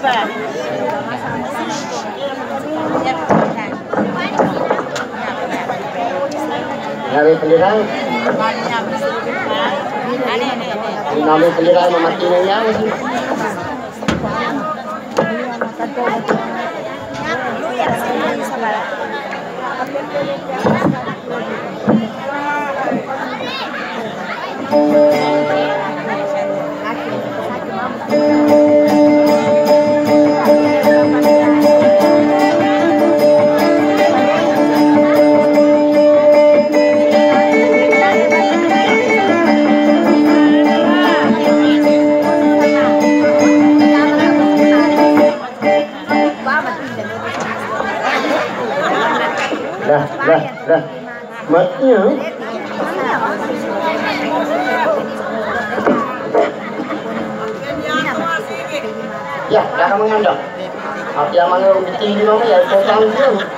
Bye. Nabi pendirang, nabi pendirang mematinya yang dah 咱们要提倡文明。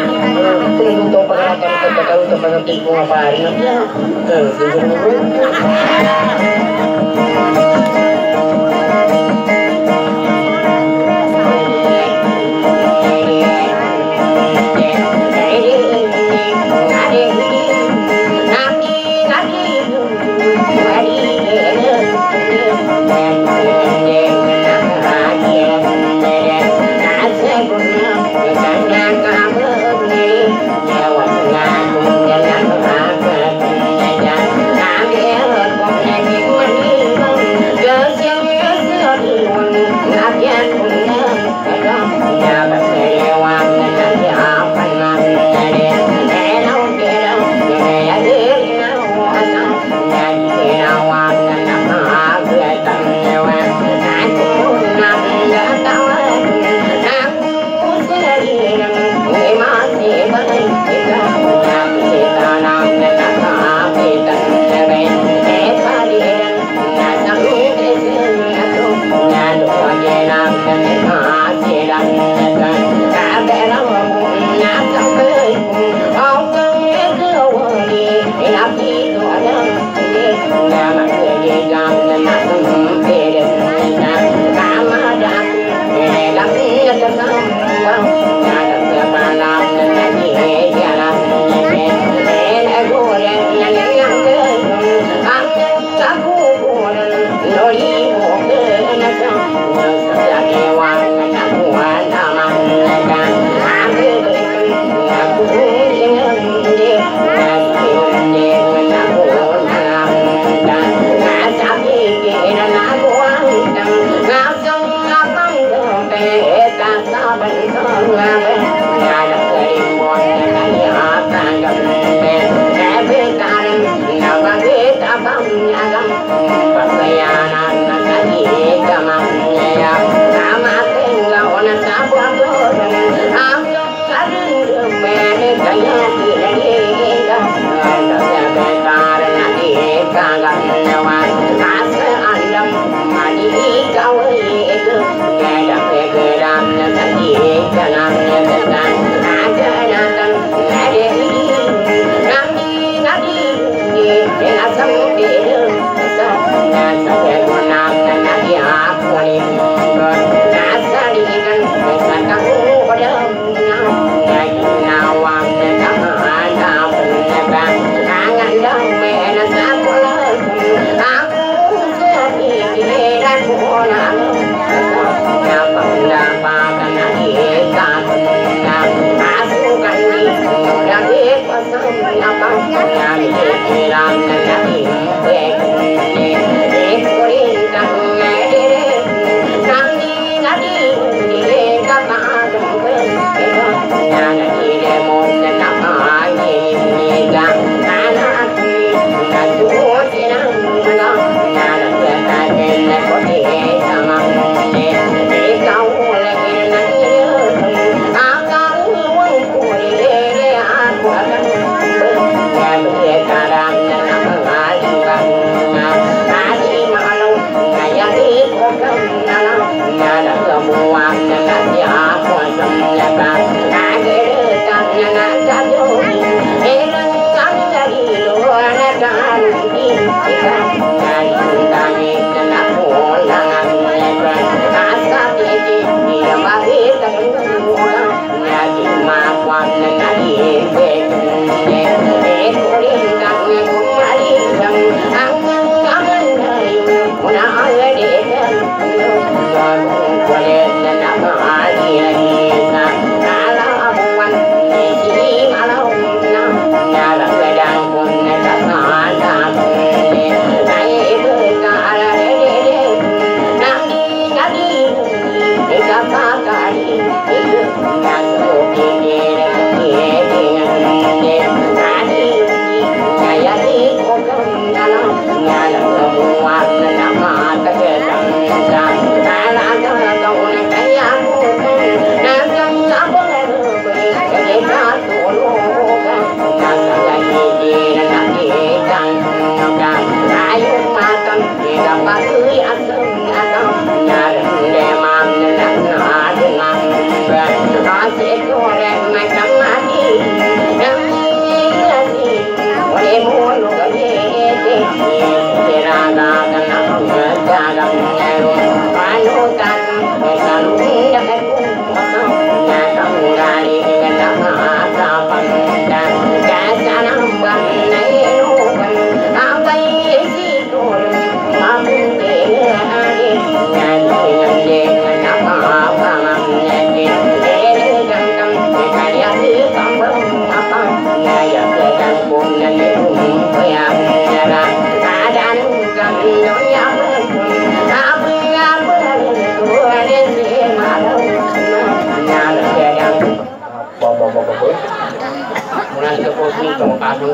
garota, a garota fazendo tipo uma varinha.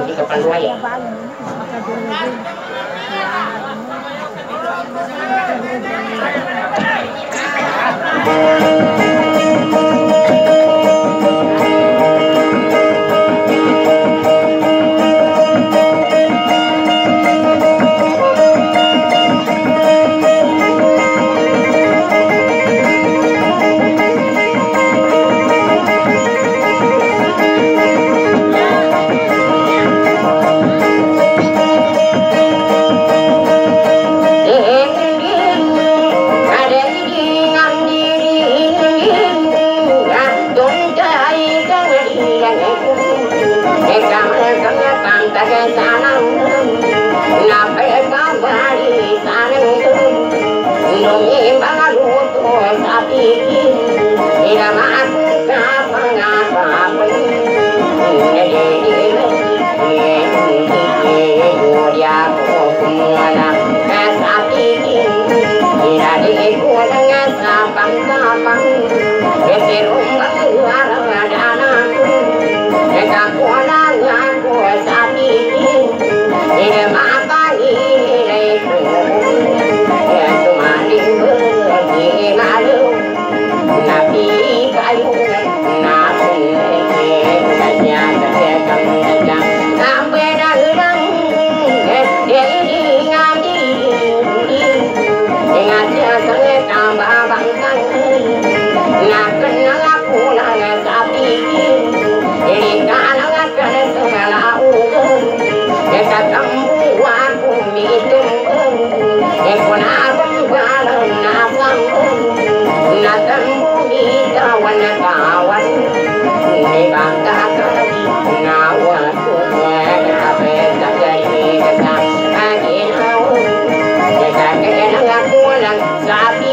Sampai dah hilang, dia ini Stop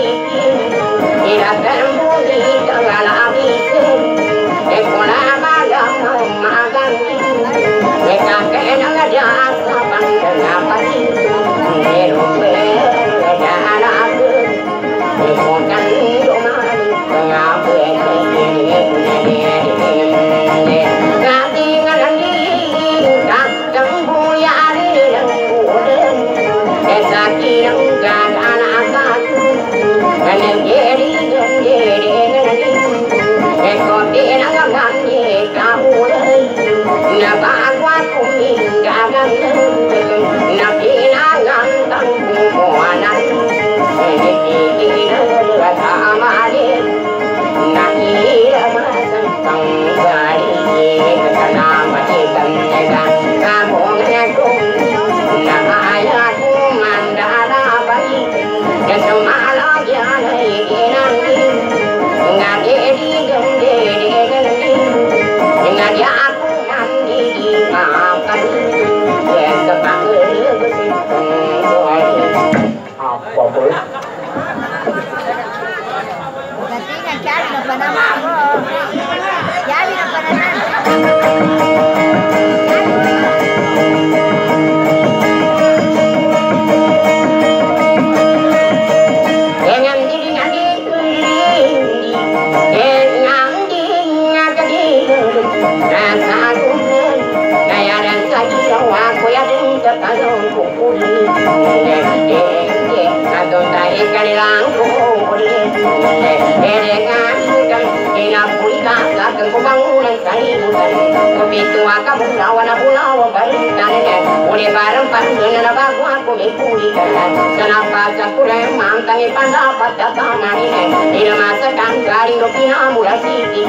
Kupitua ka bulawa na bulawa Balikan Uli barang pandun na bago ako may pulikan Sana sa kulay mantang ipandapat tatama ini Ina masakan galing no pinamula sitiki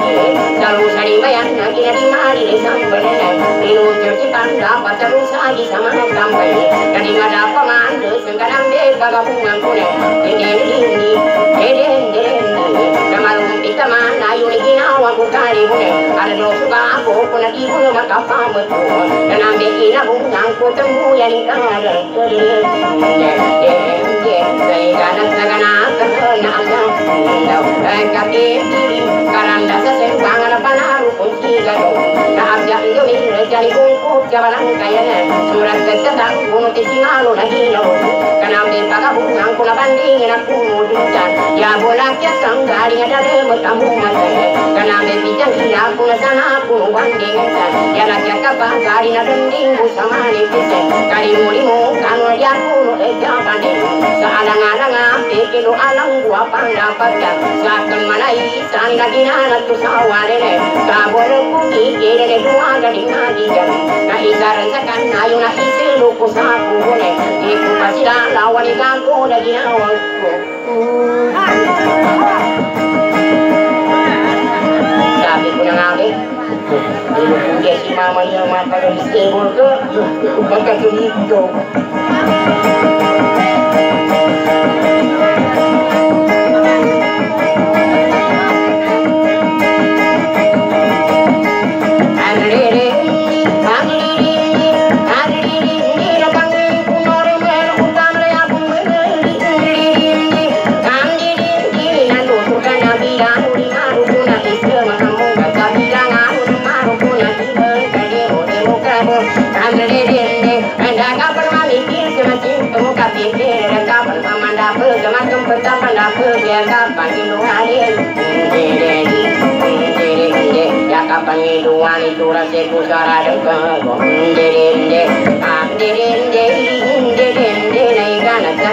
Salu sa libayan na ginawa ko ku tari hune ala no suka aku ku na ibu no maka pa mu ku na na be ina bu nang ku tem bu ya ni kang na ku de ye ye ye sai ga na na ga na ka ko na ga na ka ke ti karan da sa sen bang na minne jali kun kuut jabalan kayane surat tetetan kun tisingalu nahilo kanam de paga bungang kuna bandingin aku mudutan ya bola kyakang gari ada de mutamu matane kanam de bijan hina kuna sana kun wanding tan ya la kyakapa gari na dending busamani kite kari mulimu kanu ya kuno e jabane saalang alang ekelo alang gua panda pakya sakan manai sanina ginana tu sawale ne kabolo kuki kere ne duaga dua galing na diyan Na isaran sa kanayo na sa kuhune Di ko na Wanitura sekusara dekeng Ngerinde, ngerinde, dirinde,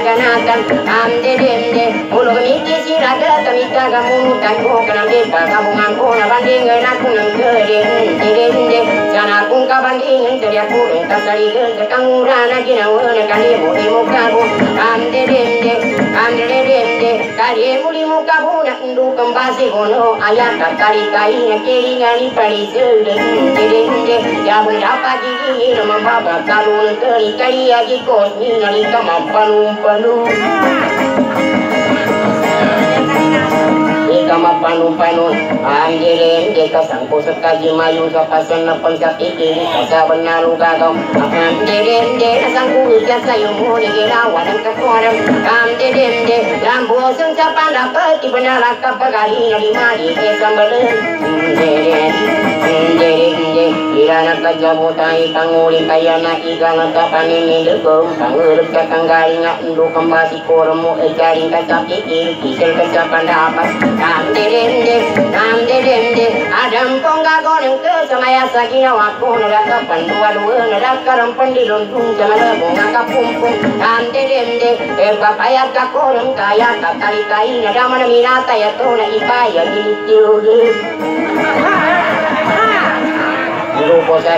Naikana saganatan, am dirinde Ulu miti siraga tamita gamunu tako Kanambe pagabungan ko na bandingan aku nang kerin Dirinde, sana kung kabandingan Dari aku rentas dari ke kangura na ginawa na kalimu di muka ko Am dirinde, am dirinde kali muli muka buna ndu kembasi gono ayat kali kai na ngani sede dede ya kali kali aji kos ni nali kama panu panu kama panu panu anjere de ka sangko sakaji mayu sa panu Ikama panu panu Angirin kita sangku sekaji mayu Kapasan napal kakikin Kakaban nalu gagaw Akandirin de Sangku ikat sayung Muli gila wadang kakorem Kandirin de Lambu sungsa pala Pati benala kapagari Nalimari kesambalin Angirin Angirin Iganaka jabutai tanguli kayana iganaka panini lekum Tanguluk katanggalinga undu kembasi kurmu Ejaring kacap kikil kisel kacap anda apa Nam dedende nam dedende Adam pongga gonem ke samaya sakina waku Nulaka pandua dua nulaka rampan di lontung Jamala bunga kapumpung Nam dedende Eka payat kakurem kaya kakari kaina Damana minata yatuna ipaya gini tiugi Ha ha ha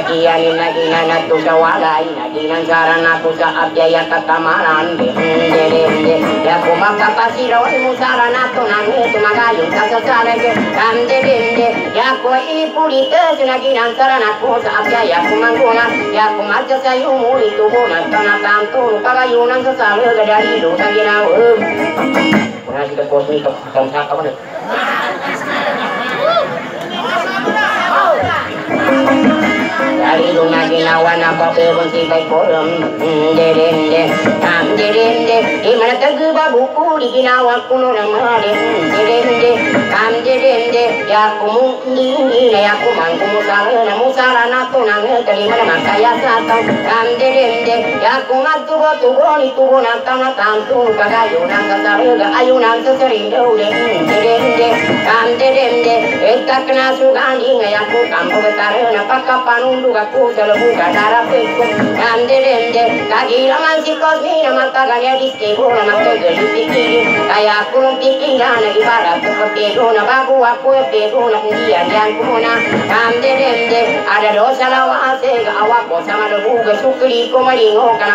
kiyanin na ginanat ko sa walay Na ginansaran ako sa abyaya katamaran Dende, Ya kumakapasiraw mo sara na to Nang ito magayon ka sa sarag Dende, dende, Ya ko ipulite Sa ginansaran ako sa abyaya kumangguna Ya kumadya sa iyo mo itubunan Tanatanto, pagayunan sa sarag Dahilo sa ginawa Muna si Kapos ni Kamsa ka man Dari Kali gumaginawa na papukunti kay Purum mm, Dindindin derende imata guba bukuri gina wakuno na mare derende kam derende yakumu nini yakumangu musanga na musara na tunanga terima na makaya sata kam derende yakuma tugo tugo ni tugo na kama tantu kaga yunanga saruga ayunanga serinde ule derende kam derende etakna sugani ngayaku kambo betarena pakapanu lugaku jalabu gadara pekum kam derende kagira mansi kosmina mak magkagali pikiri Kaya aku nung pikiran na ibarat ko kapego na bago ako epego na hindi yan ko muna Nande-nende Ada dosa lawa ase gawa ko sa malabuga sukli ko malingo ka